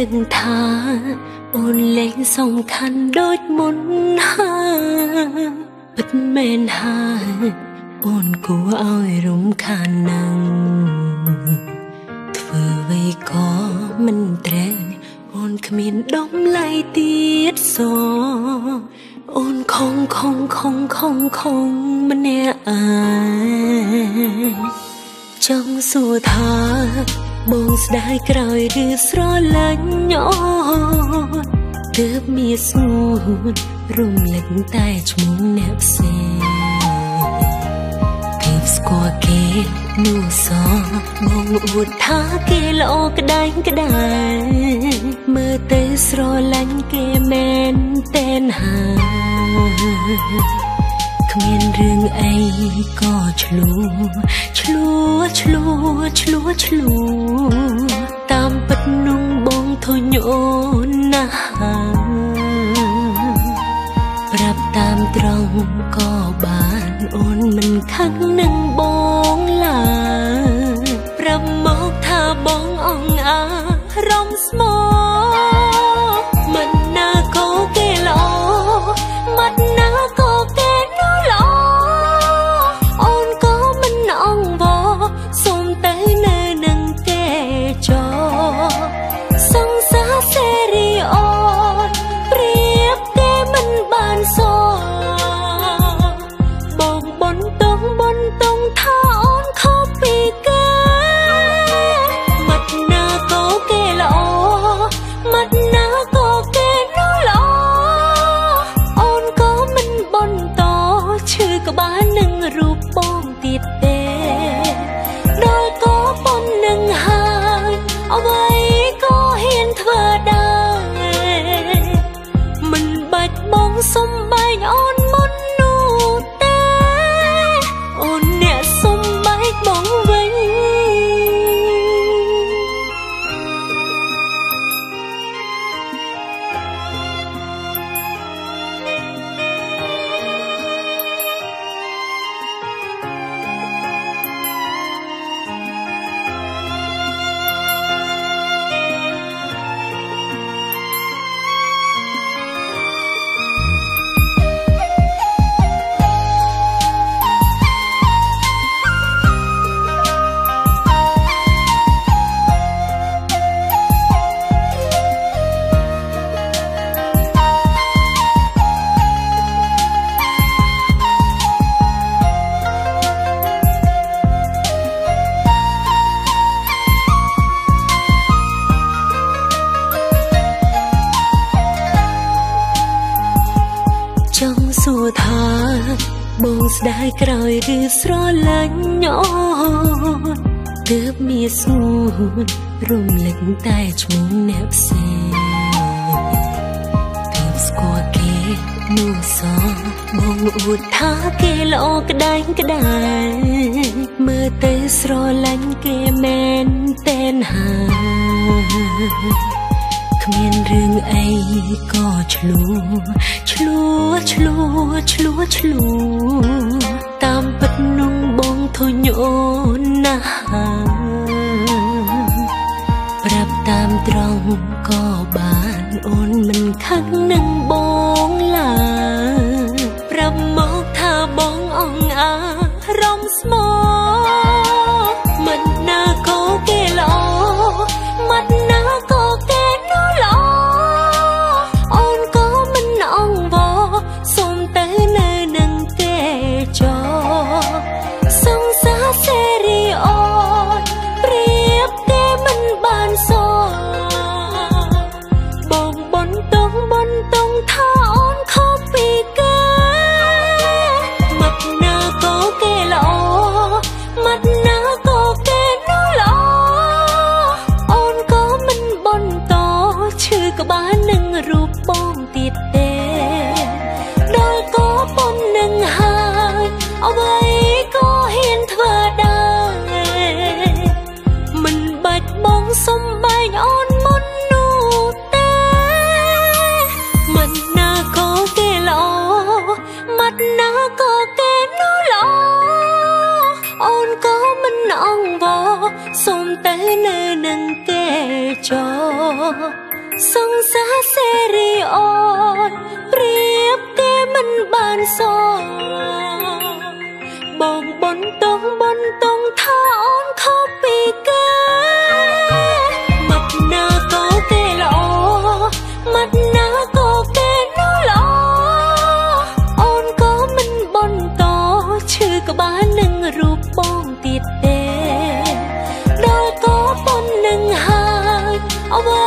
ដឹងថាអូនលែងសំខាន់ដូចមុនហើយពិតមែនហើយអូនគួរឲ្យរំខាននឹងធ្វើអ្វីក៏មិនត្រូវអូនគ្មានដំឡៃទៀតសអូនខំខំខំខំខំម្នាក់អាយចង់សួរថា បងស្ដាយក្រោយឬស្រលាញ់អូនទើបមានស្ងួនរំលឹកតែឈ្មោះអ្នកផ្សេងពីស្គាល់គេនោះសបងអួតថាគេល្អក្ដែងក្ដែងមើលទៅស្រលាញ់គេមែនតែនហើយ គ្មានរឿងអីក៏ឆ្លួឆ្លួឆ្លួឆ្លួឆ្លួតាមពិតนุ่ងបងធញអូនណាស់ប្រាប់តាមត្រង់ក៏បានអូនមិនខឹងនឹងបងឡើយប្រាប់មកថាបងអង្អារំស្មោ បងស្ដាយក្រោយឬស្រលាញ់អូនទើបមានស្ងួនរំលឹកតែឈ្មោះអ្នកផ្សេងទើបស្គាល់គេនោះសបងអួតថាគេល្អក្ដែងក្ដែងមើលទៅស្រលាញ់គេមែនតែនហើយ គ្មានរឿងអីក៏ឆ្លួឆ្លួឆ្លួឆ្លួឆ្លួតាមពិតนุ่ងបងធញអូនណាស់ប្រាប់តាមត្រង់ក៏បានអូនមិនខឹងនឹងបងឡើយប្រាប់មកថាបងអង្អារំស្មោ អង្វរសូមតែនៅនឹងគេចោស សង្សារសេរីអត់ព្រៀបគេមិនបានសងបងបុនតងបុនតងថាអូនខុសពីគេមាត់ណាក៏គេល្អមាត់ណាក៏គេនោះល្អអូនក៏មិនបុនតឈឺក្បាលនឹងរូបបងទៀតទេដល់ក៏បុននឹងហើយអ្វី